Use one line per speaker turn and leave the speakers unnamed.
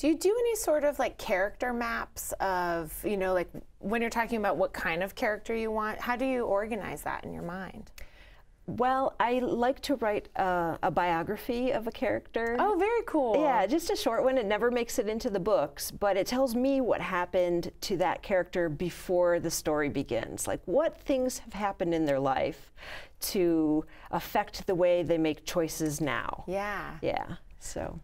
Do you do any sort of like character maps of, you know, like when you're talking about what kind of character you want, how do you organize that in your mind?
Well, I like to write a, a biography of a character.
Oh, very cool.
Yeah, just a short one. It never makes it into the books, but it tells me what happened to that character before the story begins. Like what things have happened in their life to affect the way they make choices now.
Yeah.
Yeah. So